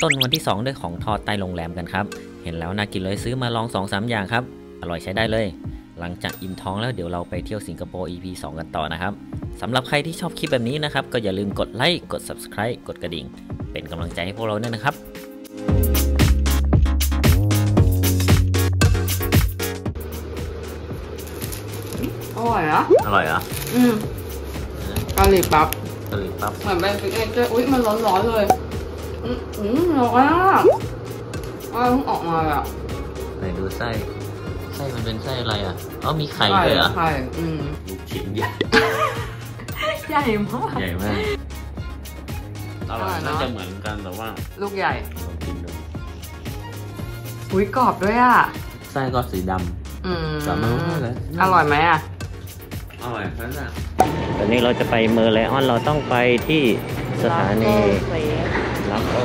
เราเริ่มต้นวันที่ 2 ด้วยของทอดใต้โรงแรมกันครับ เห็นแล้วน่ากินเลยซื้อมาลอง 2-3 อย่างครับ อร่อยใช้ได้เลย หลังจากอิ่มท้องแล้วเดี๋ยวเราไปเที่ยวสิงคโปร์ EP 2 กันต่อนะครับสำหรับใครที่ชอบคลิปแบบนี้นะครับ ก็อย่าลืมกดไลค์กด Subscribe กดกระดิ่ง เป็นกำลังใจให้พวกเราด้วยนะครับอร่อยนะอร่อยเหรออืมกะหรี่ปั๊บกะหรี่ปั๊บเหมือนเป็น signature อุ้ยมันร้อนๆเลย อืมอืมร้อนอะอ้าวเพิ่งออกมาเลยอะไหนดูไส้ไส้มันเป็นไส้อะไรอะอ๋อมีไข่ด้วยเหรอไข่อืมลูกชิ้นใหญ่ใหญ่มากใหญ่มากอร่อยอร่อยเนอะน่าจะเหมือนกันแต่ว่า ลูกใหญ่ลองกินดูอุ้ยกรอบด้วยอะไส้ก็สีดอืมกรอบมากเลยอร่อยไหมอะำอร่อยนั่นแหละตอนนี้เราจะไปเมอร์ไลออนเราต้องไปที่สถานี ลั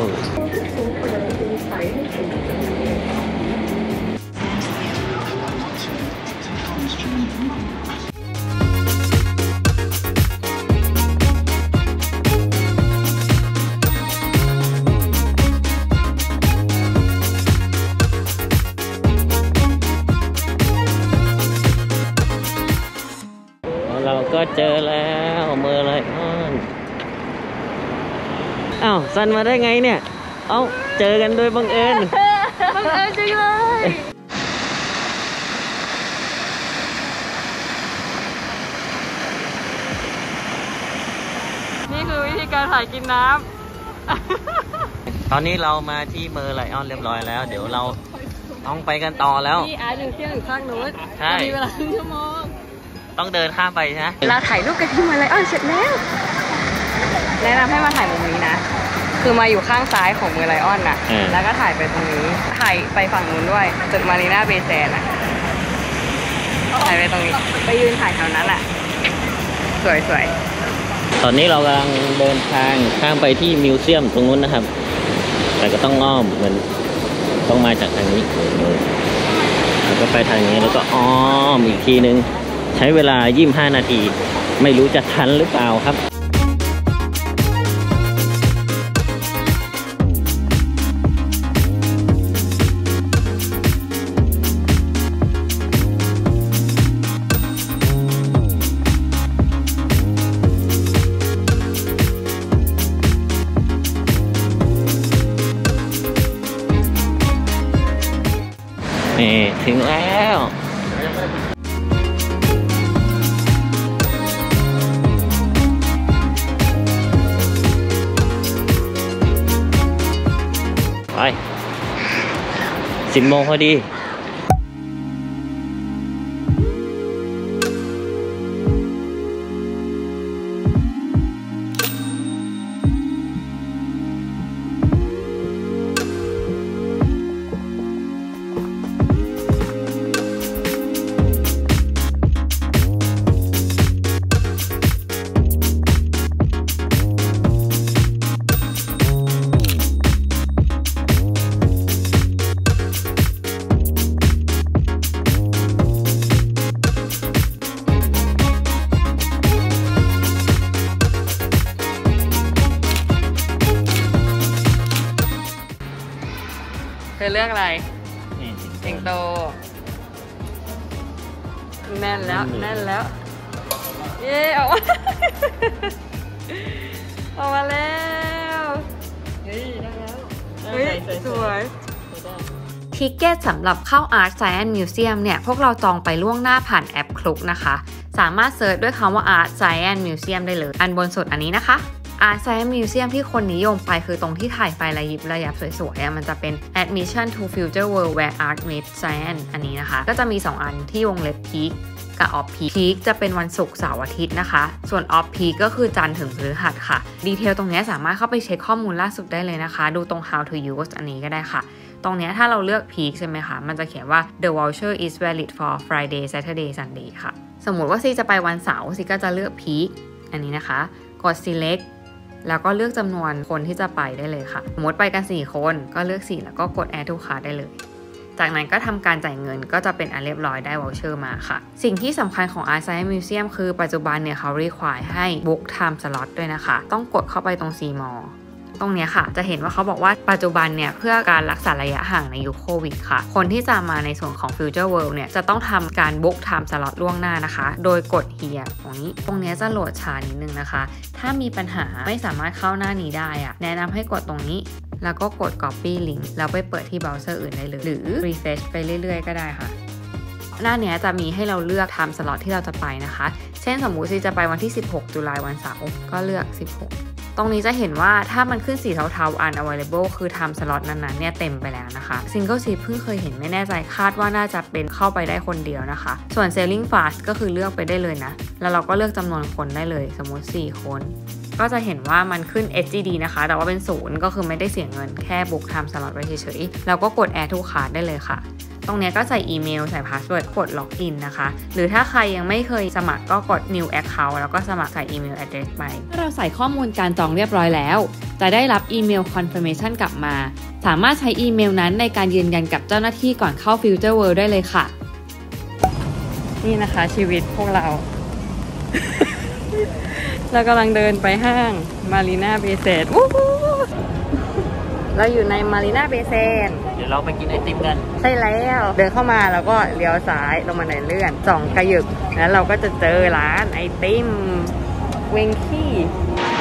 อ้าวซันมาได้ไงเนี่ย เอ้า เจอกันโดยบังเอิญ บังเอิญจริงเลยนี่คือวิธีการถ่ายกินน้ตอนนี้เรามาที่เมอร์ไลออนเรียบร้อยแล้ว เดี๋ยวเราต้องไปกันต่อแล้วำพี่อาร์ตอยู่เที่ยวอยู่ข้างนู้นใช่มีเวลาครึ่งชั่วโมง ต้องเดินข้ามไปใช่ไหมเราถ่ายรูปกันที่มาเลยอ้อนเสร็จแล้วแนะนำให้มาถ่ายมุมนี้นะ คือมาอยู่ข้างซ้ายของเมอร์ไลออนน่ะแล้วก็ถ่ายไปตรงนี้ ถ่ายไปฝั่งนู้นด้วยตึกมารีนาเบย์แซนน่ะถ่ายไปตรงนี้ ไปยืนถ่ายแถวนั้นอะสวยสวยตอนนี้เรากำลังเดินทางข้ามไปที่ museum ตรงนู้นนะครับ แต่ก็ต้องอ้อมเหมือนต้องมาจากทางนี้แล้วก็ไปทางนี้แล้วก็อ้อมอีกทีนึง ใช้เวลา 25 นาที ไม่รู้จะทันหรือเปล่าครับ สิบโมงพอดี เธอเลือกอะไร นี่สิงโต แน่นแล้ว แน่นแล้ว เย้ออกมาออกมาแล้วเฮ้ยได้แล้วเฮ้ยสวย ticket สำหรับเข้า Art Science Museum เนี่ย พวกเราจองไปล่วงหน้าผ่านแอป Klook นะคะ สามารถ search ด้วยคำว่า Art Science Museum ได้เลย อันบนสุดอันนี้นะคะ Art Science Museum ที่คนนิยมไปคือตรงที่ถ่ายไฟระยิบระยับสวยๆมันจะเป็น Admission to Future World where Art meets Science อันนี้นะคะ ก็จะมี 2 อันที่วงเล็บ Peak กับ Off Peak Peak จะเป็นวันศุกร์เสาร์อาทิตย์นะคะ ส่วน Off Peak ก็คือจันทร์ถึงพฤหัสค่ะ ดีเทลตรงนี้สามารถเข้าไปเช็คข้อมูลล่าสุดได้เลยนะคะ ดูตรง how to use อันนี้ก็ได้ค่ะ ตรงนี้ถ้าเราเลือก peak ใช่ไหมคะ มันจะเขียนว่า the voucher is valid for Friday Saturday Sunday ค่ะ สมมุติว่าซีจะไปวันเสาร์ซีก็จะเลือก peak อันนี้นะคะ กด select แล้วก็เลือกจำนวนคนที่จะไปได้เลยค่ะสมมติไปกัน 4 คนก็เลือก 4 แล้วก็กด add to cart ได้เลย จากนั้นก็ทำการจ่ายเงินก็จะเป็นอันเรียบร้อยได้ voucher มาค่ะ สิ่งที่สำคัญของ Art Science Museum คือปัจจุบันเนี่ยเขา require ให้ book time slot ด้วยนะคะ ต้องกดเข้าไปตรง C m a l l ตรงนี้ค่ะ จะเห็นว่าเขาบอกว่าปัจจุบันเนี่ยเพื่อการรักษาระยะห่างในยุคโควิดค่ะ คนที่จะมาในส่วนของ Future World เนี่ยจะต้องทำการ book time slot ล่วงหน้านะคะ โดยกดเฮียตรงนี้ ตรงนี้จะโหลดช้านิดนึงนะคะ ถ้ามีปัญหาไม่สามารถเข้าหน้านี้ได้อะแนะนำให้กดตรงนี้แล้วก็กด copy link แล้วไปเปิดที่เบราว์เซอร์อื่นได้เลย หรือ refresh ไปเรื่อย ๆ ก็ได้ค่ะ หน้าเนี้ยจะมีให้เราเลือก time slot ที่เราจะไปนะคะ เช่นสมมุติซีจะไปวันที่ 16 ตุลาวันเสาร์ก็เลือก 16 ตรงนี้จะเห็นว่าถ้ามันขึ้นสีเทาๆ unavailable คือ time slot นั้นๆเนี่ยเต็มไปแล้วนะคะ single seat เพิ่งเคยเห็นไม่แน่ใจคาดว่าน่าจะเป็นเข้าไปได้คนเดียวนะคะ ส่วน sailing fast ก็คือเลือกไปได้เลยนะ แล้วเราก็เลือกจำนวนคนได้เลย สมมติ 4 คนก็จะเห็นว่ามันขึ้น SGD นะคะ แต่ว่าเป็นศูนย์ก็คือไม่ได้เสียเงินแค่ book time slot ไว้เฉยๆ แล้วก็กด add to cart ได้เลยค่ะ ตรงเนี้ยก็ใส่อีเมลใส่ password กด login นะคะ หรือถ้าใครยังไม่เคยสมัครก็กด new account แล้วก็สมัครใส่ email address ไปถ้าเราใส่ข้อมูลการจองเรียบร้อยแล้ว จะได้รับอีเมล confirmation กลับมา สามารถใช้อีเมลนั้นในการยืนยันกับเจ้าหน้าที่ก่อนเข้า Future World ได้เลยค่ะ นี่นะคะชีวิตพวกเรา เรากำลังเดินไปห้างมารีนาเบเซนเราอยู่ในมารีนาเบเซนเดี๋ยว เราไปกินไอติมกัน ใช่แล้ว เดินเข้ามาแล้วก็เลี้ยวซ้ายลงมาในเลื่อนจ่องกระยึกแล้วเราก็จะเจอร้านไอติมเวงคี้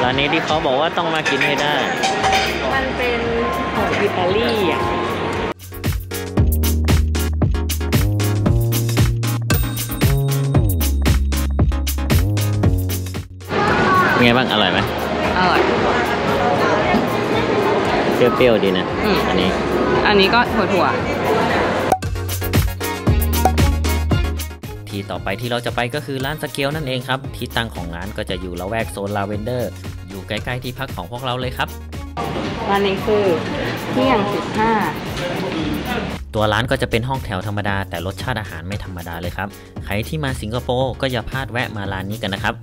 ร้านนี้ที่เขาบอกว่าต้องมากินให้ได้ มันเป็นของอิตาลีอะเป็นไงบ้าง อร่อยไหมอร่อย เปรี้ยวๆดีนะอืม อันนี้อันนี้ก็ถั่วที่ต่อไปที่เราจะไปก็คือร้าน Scaled นั่นเองครับ ที่ตั้งของร้านก็จะอยู่ละแวกโซนลาเวนเดอร์ อยู่ใกล้ๆที่พักของพวกเราเลยครับๆร้านนี้คือเที่ยงสิบห้าตัวร้านก็จะเป็นห้องแถวธรรมดา แต่รสชาติอาหารไม่ธรรมดาเลยครับ ใครที่มาสิงคโปร์ก็อย่าพลาดแวะมาร้านนี้กันนะครับ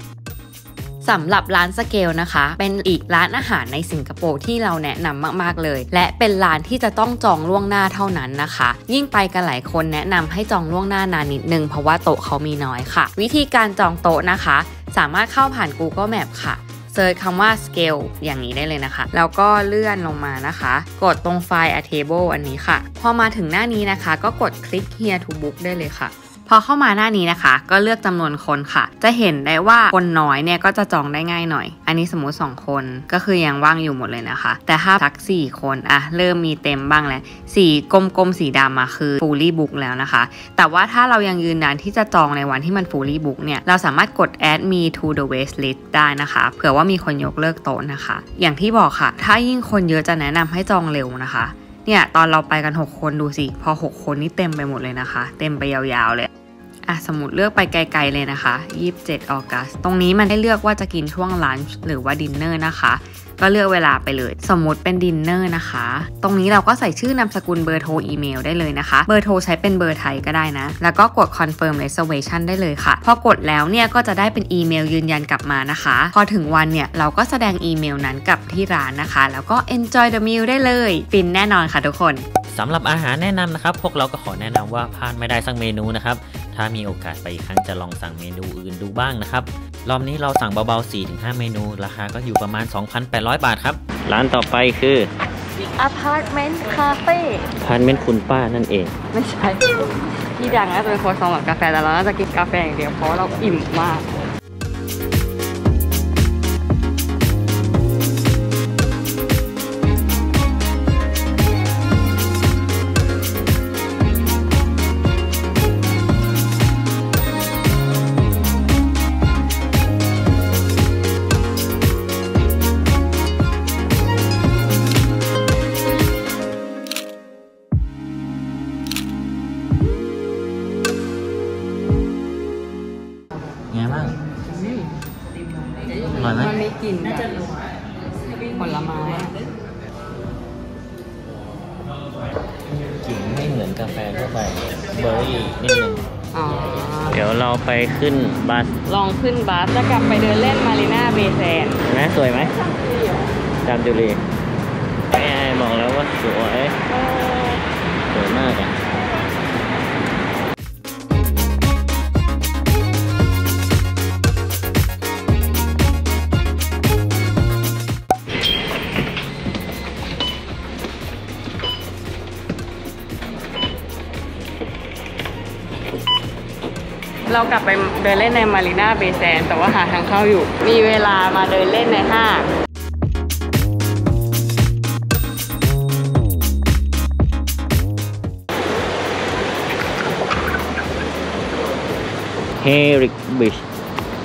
สำหรับร้านสเกลนะคะ เป็นอีกร้านอาหารในสิงคโปร์ที่เราแนะนำมากๆเลย และเป็นร้านที่จะต้องจองล่วงหน้าเท่านั้นนะคะ ยิ่งไปกันหลายคนแนะนำให้จองล่วงหน้านานนิดนึงเพราะว่าโต๊ะเขามีน้อยค่ะ วิธีการจองโต๊ะนะคะ สามารถเข้าผ่าน Google Map ค่ะเซิร์ชคำว่า scale อย่างนี้ได้เลยนะคะ แล้วก็เลื่อนลงมานะคะ กดตรงไฟล์ a table อันนี้ค่ะ พอมาถึงหน้านี้นะคะ ก็กดคลิก here to book ได้เลยค่ะ พอเข้ามาหน้านี้นะคะ ก็เลือกจำนวนคนค่ะ จะเห็นได้ว่าคนน้อยเนี่ยก็จะจองได้ง่ายหน่อย อันนี้สมมุติ 2 คนก็คือยังว่างอยู่หมดเลยนะคะ แต่ถ้าสัก 4 คนอะเริ่มมีเต็มบ้างแล้วสีกลมๆสีดำอะคือ fully book แล้วนะคะ แต่ว่าถ้าเรายังยืนยันที่จะจองในวันที่มัน fully book เนี่ยเราสามารถกด add me to the wait list ได้นะคะเผื่อว่ามีคนยกเลิกโต๊ะนะคะ อย่างที่บอกค่ะ ถ้ายิ่งคนเยอะจะแนะนำให้จองเร็วนะคะเนี่ยตอนเราไปกัน 6 คนดูสิ พอ 6 คนนี่เต็มไปหมดเลยนะคะ เต็มไปยาวๆเลย อะสมมติเลือกไปไกลๆเลยนะคะ 27 August ตรงนี้มันได้เลือกว่าจะกินช่วง lunch หรือว่าดินเนอร์นะคะ ก็เลือกเวลาไปเลย สมมุติเป็นดินเนอร์นะคะ ตรงนี้เราก็ใส่ชื่อนามสกุลเบอร์โทรอีเมลได้เลยนะคะ เบอร์โทรใช้เป็นเบอร์ไทยก็ได้นะ แล้วก็กด confirm reservation ได้เลยค่ะ พอกดแล้วเนี่ยก็จะได้เป็นอีเมลยืนยันกลับมานะคะ พอถึงวันเนี่ยเราก็แสดงอีเมลนั้นกับที่ร้านนะคะ แล้วก็ enjoy the meal ได้เลยฟินแน่นอนค่ะทุกคนสำหรับอาหารแนะนำนะครับ พวกเราก็ขอแนะนำว่าพลาดไม่ได้สักเมนูนะครับ ถ้ามีโอกาสไปอีกครั้งจะลองสั่งเมนูอื่นดูบ้างนะครับ รอบนี้เราสั่งเบาๆ 4-5 เมนู ราคาก็อยู่ประมาณ 2,800 บาทครับ ร้านต่อไปคือ apartment cafe พานเมนคุณป้านั่นเอง ไม่ใช่ที่ดังน่าจะเป็นโคซองกับกาแฟแต่เราน่าจะกินกาแฟอย่างเดียวเพราะเราอิ่มมาก ไปเบอร์รี่นิดนึงอ๋อ เดี๋ยวเราไปขึ้นบัสลองขึ้นบัสจะกลับไปเดินเล่นมารีนาเบย์แซนเห็นไหมสวยไหมจามจุรีไอ้ไอ้บอกแล้วว่าสวย สวยมากอะ เรากลับไปเดินเล่นในมารีนาเบย์แซนแต่ว่าหาทางเข้าอยู่ มีเวลามาเดินเล่นในห้างเฮริกบิช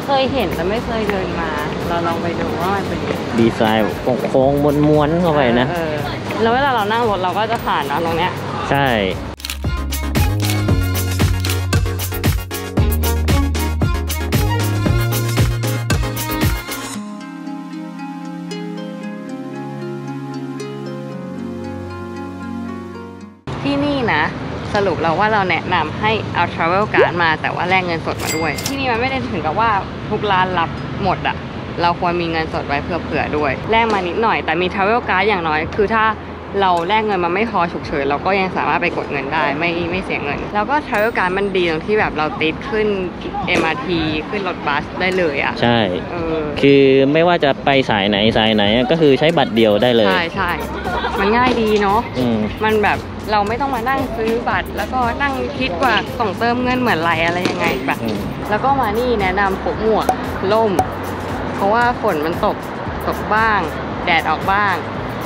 เคยเห็นแต่ไม่เคยเดินมา เราลองไปดูว่ามันเป็นยังไงดีไซน์โค้งๆม้วนๆเข้าไปนะ เออแล้วเวลาเรานั่งรถเราก็จะผ่านเนอะตรงเนี้ย ใช่ นี่นะ สรุปเราว่าเราแนะนำให้เอา travel card มาแต่ว่าแลกเงินสดมาด้วย ที่นี่มันไม่ได้ถึงกับว่าทุกร้านรับหมดอะเราควรมีเงินสดไว้เผื่อๆด้วยแลกมานิดหน่อย แต่มี travel card อย่างน้อย คือถ้าเราแลกเงินมาไม่พอฉุกเฉินเราก็ยังสามารถไปกดเงินได้ไม่ไม่เสียเงิน แล้วก็ travel card มันดีตรงที่แบบเราติดขึ้น MRT ขึ้นรถบัสได้เลยอะใช่เออคือไม่ว่าจะไปสายไหนสายไหนก็คือใช้บัตรเดียวได้เลย ใช่ใช่มันง่ายดีเนาะอืมมันแบบ เราไม่ต้องมานั่งซื้อบัตร แล้วก็นั่งคิดว่าต้องเติมเงินเหมือนไรอะไรยังไงแบบอืมแล้วก็มานี่แนะนำพกหมวกล่ม เพราะว่าฝนมันตกตกบ้าง แดดออกบ้าง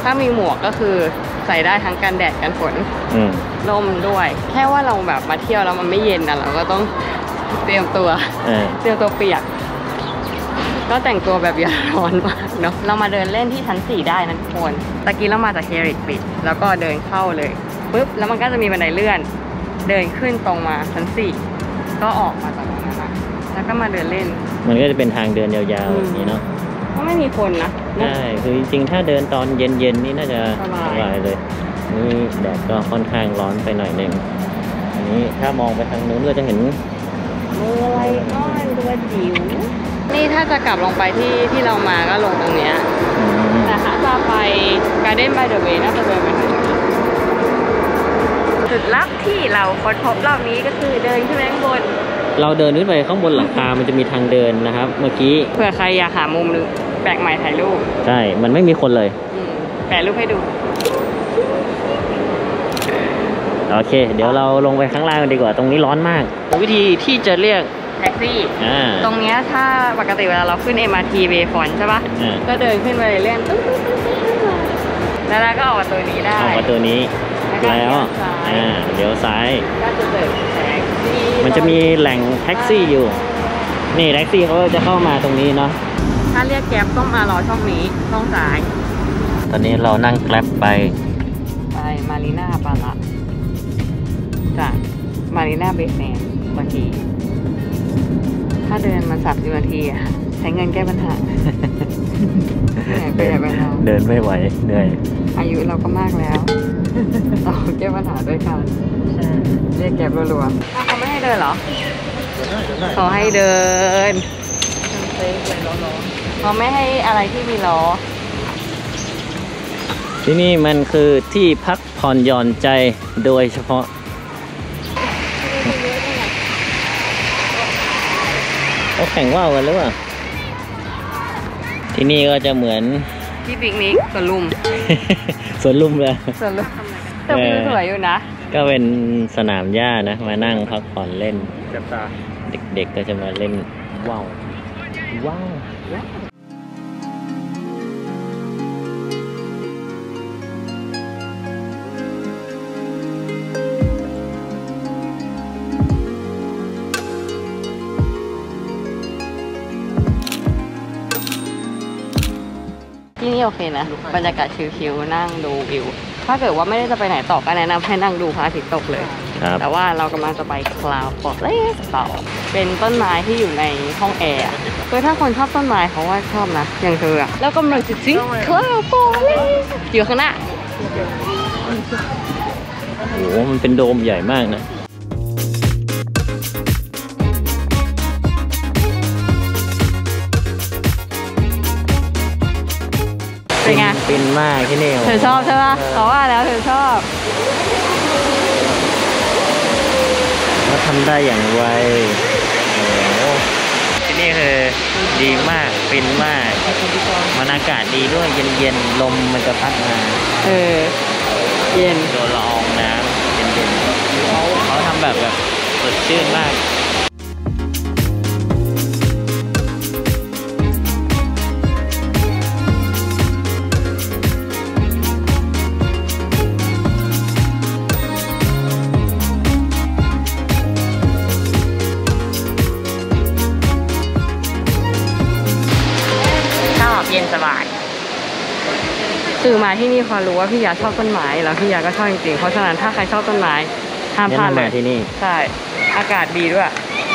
ถ้ามีหมวกก็คือใส่ได้ทั้งกันแดดกันฝนอืมล่มด้วย แค่ว่าเราแบบมาเที่ยวแล้วมันไม่เย็นนะเราก็ต้องเตรียมตัวเออเตรียมตัวเปียกก็แต่งตัวแบบอย่าร้อนมากเนาะเรามาเดินเล่นที่ชั้น4ได้นะทุกคนตะกี้เรามาจากเฮริกปิดแล้วก็เดินเข้าเลย ปุ๊บแล้วมันก็จะมีบันไดเลื่อน เดินขึ้นตรงมาชั้น4ก็ออกมาจากตรงนั้นนะแล้วก็มาเดินเล่น มันก็จะเป็นทางเดินยาวๆแบบนี้เนาะก็ไม่มีคนนะใช่คือจริงๆ ถ้าเดินตอนเย็นๆนี่น่าจะสบายสบายเลย นี่แดดก็ค่อนข้างร้อนไปหน่อยหนึ่งอันนี้ถ้ามองไปทางนู้นก็จะเห็นมืออะไรอ้อนตัวจิ๋วนี่ถ้าจะกลับลงไปที่ที่เรามาก็ลงตรงเนี้ยอืมแต่ถ้าจะไป Garden by the Bay น่าจะเดินไปทางนี้ จุดลับที่เราค้นพบรอบนี้ก็คือเดินขึ้นไปข้างบน เราเดินขึ้นไปข้างบนหลังคา มันจะมีทางเดินนะครับ เมื่อกี้ เผื่อใครอยากหามุมแปลกใหม่ถ่ายรูป ใช่ มันไม่มีคนเลยอืมแปะรูปให้ดู โอเค เดี๋ยวเราลงไปข้างล่างกันดีกว่า ตรงนี้ร้อนมาก วิธีที่จะเรียกแท็กซี่อ่าตรงเนี้ยถ้าปกติเวลาเราขึ้น MRT Bayfront ใช่ปะอ่าก็เดินขึ้นไปเรื่อยๆตึ๊ดๆ แล้วเราก็ออกประตูนี้ได้ออกประตูนี้ แล้วอ่าเดี๋ยวซ้ายก็จะเจอแท็กซี่มันจะมีแหล่งแท็กซี่อยู่ นี่แท็กซี่เขาจะเข้ามาตรงนี้เนาะถ้าเรียก Grab ต้องมารอช่องนี้ช่องซ้าย ตอนนี้เรานั่ง Grab ไป ไป Marina Barrage จาก Marina Bay Sands บางทีถ้าเดินมันสามสิบนาทีอะใช้เงินแก้ปัญหา เหนื่อยไปอย่าไปเราเดินไม่ไหวเหนื่อย อายุเราก็มากแล้วเราแก้ปัญหาด้วยกันเรียกแก๊บรัวๆอ้าวเขาไม่ให้เดินเหรอเขาให้เดินเขาไม่ให้อะไรที่มีล้อที่นี่มันคือที่พักผ่อนหย่อนใจโดยเฉพาะเขาแข่งว่าวกันหรือเปล่า ที่นี่ก็จะเหมือนที่ปิกนิกสวนลุม สวนลุมเลยสวนลุมแต่วิวสวยอยู่นะ ก็เป็นสนามหญ้านะ มานั่งพักผ่อนเล่นเจ็บตาเด็กๆก็จะมาเล่นว่าวว้าว นี่โอเคนะ บรรยากาศชิลๆนั่งดูวิว ถ้าเกิดว่าไม่ได้จะไปไหนต่อก็แนะนำให้นั่งดูพระอาทิตย์ตกเลย ครับแต่ว่าเรากำลังจะไป Cloud Forest ต่อเป็นต้นไม้ที่อยู่ในห้องแอร์อะคือถ้าคนชอบต้นไม้เขาว่าชอบนะ อย่างเธออะแล้วกำลังจะถึง Cloud Forest อยู่ข้างหน้า โอ้โหมันเป็นโดมใหญ่มากนะ ไงฟินมากที่นี่เธอชอบใช่ปะเขาว่าแล้วเธอชอบเขาทำได้อย่างไรโอ้โหที่นี่คือดีมากฟินมากมันอากาศดีด้วยเย็นๆลมมันจะพัดมาเออเย็นโดนละอองน้ำเย็นๆเขาเขาทำแบบแบบสดชื่นมาก เย็นสบายคือมาที่นี่พอรู้ว่าพี่ยาชอบต้นไม้แล้วพี่ยาก็ชอบจริงๆเพราะฉะนั้นถ้าใครชอบต้นไม้ห้ามพลาดเลยที่นี่ใช่อากาศดีด้วย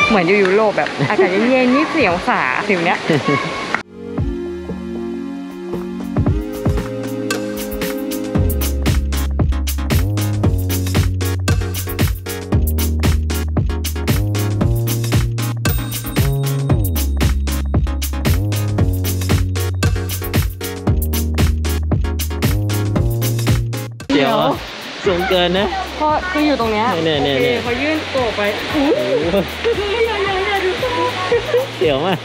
เหมือนอยู่ยุโรปแบบอากาศเย็นๆนี่เสียงสาสิวเนี้ย สูงเกินนะเพราะคืออยู่ตรงเนี้ยเนี่ยเนี่ยโอเคเนี่ยเขายื่นโกบไปอู้โอ้โหอย่าอย่าอย่าดูสิเดี๋ยวมาก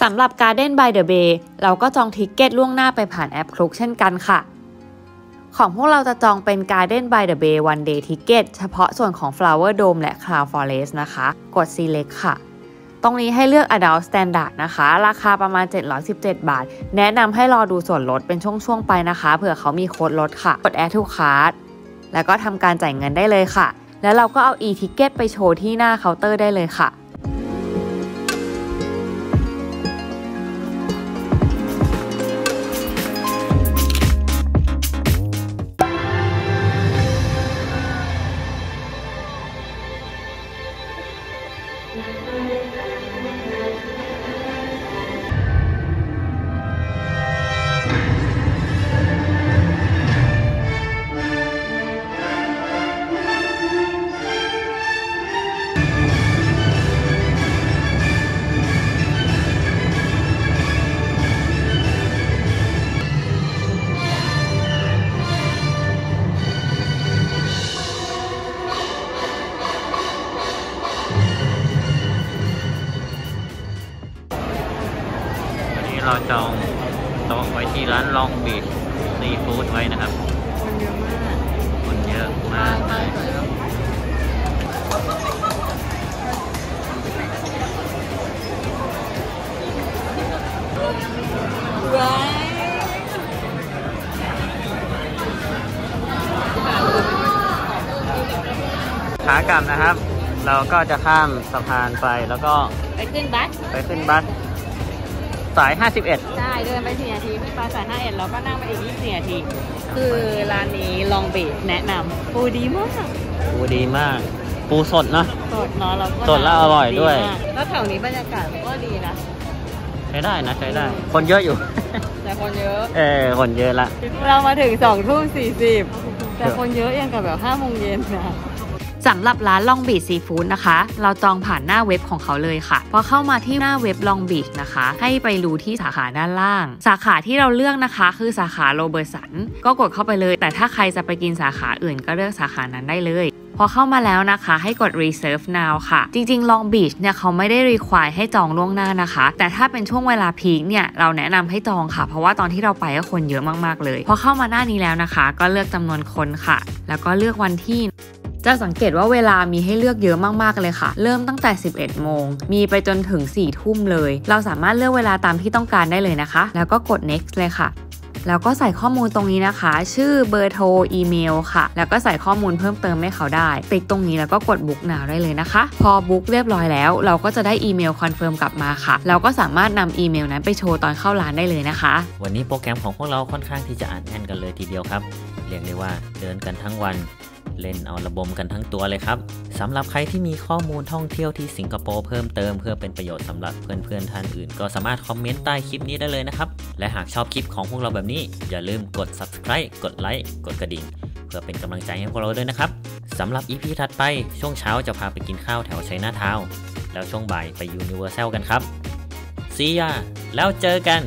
สำหรับ Garden by the Bay เราก็จองทิกเก็ตล่วงหน้าไปผ่านแอปคลุกเช่นกันค่ะ ของพวกเราจะจองเป็น Garden by the Bay one day ticket เฉพาะส่วนของ Flower Dome และ Cloud Forest นะคะ กด select ค่ะ ตรงนี้ให้เลือก Adult Standard นะคะ ราคาประมาณ 717 บาท แนะนำให้รอดูส่วนลดเป็นช่วงๆไปนะคะ เผื่อเขามีโค้ดลดค่ะ กด Add to Cart แล้วก็ทำการจ่ายเงินได้เลยค่ะ แล้วเราก็เอา e-ticket ไปโชว์ที่หน้าเคาน์เตอร์ได้เลยค่ะ วันนี้เราจองโต๊ะไว้ที่ร้านลองบีชซีฟู้ดไว้นะครับ คนเยอะมากคนเยอะมากเลยว้ายขากลับนะครับ เราก็จะข้ามสะพานไปแล้วก็ไปขึ้นบัสไปขึ้นบัสสาย 51 ใช่ เดินไป4นาทีขึ้นบัสสาย5เอ็ดแล้วก็นั่งไปอีก24นาที คือร้านนี้ลองบีแนะนำปูดีมากปูดีมาก ปูสดเนาะสดเนาะแล้วก็สดแล้วอร่อยด้วยมากแล้วแถวนี้บรรยากาศก็ดีนะ ใช้ได้นะใช้ได้ คนเยอะอยู่ แต่คนเยอะ เออคนเยอะละ เรามาถึง2ทุ่ม40แต่คนเยอะยังกับแบบ5โมงเย็นนะ สำหรับร้าน Long Beach Seafood นะคะ เราจองผ่านหน้าเว็บของเขาเลยค่ะ พอเข้ามาที่หน้าเว็บ Long Beach นะคะ ให้ไปดูที่สาขาด้านล่าง สาขาที่เราเลือกนะคะ คือสาขา Robertson ก็กดเข้าไปเลย แต่ถ้าใครจะไปกินสาขาอื่นก็เลือกสาขานั้นได้เลยพอเข้ามาแล้วนะคะให้กด reserve now ค่ะ จริงๆ Long Beach เนี่ยเขาไม่ได้ require ให้จองล่วงหน้านะคะ แต่ถ้าเป็นช่วงเวลา peak เนี่ยเราแนะนำให้จองค่ะ เพราะว่าตอนที่เราไปก็คนเยอะมากๆเลย พอเข้ามาหน้านี้แล้วนะคะ ก็เลือกจำนวนคนค่ะ แล้วก็เลือกวันที่ จะสังเกตว่าเวลามีให้เลือกเยอะมากๆเลยค่ะ เริ่มตั้งแต่ 11 โมง มีไปจนถึง 4 ทุ่มเลย เราสามารถเลือกเวลาตามที่ต้องการได้เลยนะคะ แล้วก็กด next เลยค่ะแล้วก็ใส่ข้อมูลตรงนี้นะคะ ชื่อเบอร์โทร อีเมลค่ะ แล้วก็ใส่ข้อมูลเพิ่มเติมให้เขาได้ ติ๊กตรงนี้แล้วก็กด book now ได้เลยนะคะ พอ book เรียบร้อยแล้ว เราก็จะได้อีเมล confirm กลับมาค่ะ เราก็สามารถนำอีเมลนั้นไปโชว์ตอนเข้าร้านได้เลยนะคะ วันนี้โปรแกรมของพวกเราค่อนข้างที่จะอัดแน่นกันเลยทีเดียวครับ เรียกได้ว่าเดินกันทั้งวัน เล่นเอาระบมกันทั้งตัวเลยครับสำหรับใครที่มีข้อมูลท่องเที่ยวที่สิงคโปร์เพิ่มเติมเพื่อเป็นประโยชน์สำหรับเพื่อนๆท่านอื่น ก็สามารถคอมเมนต์ใต้คลิปนี้ได้เลยนะครับ และหากชอบคลิปของพวกเราแบบนี้ อย่าลืมกด subscribe กดไลค์กดกระดิ่ง เพื่อเป็นกำลังใจให้พวกเราด้วยนะครับสำหรับ EP ถัดไปช่วงเช้าจะพาไปกินข้าวแถวชัยนาทาวน์แล้วช่วงบ่ายไปยูนิเวอร์แซลกันครับ See ya แล้วเจอกัน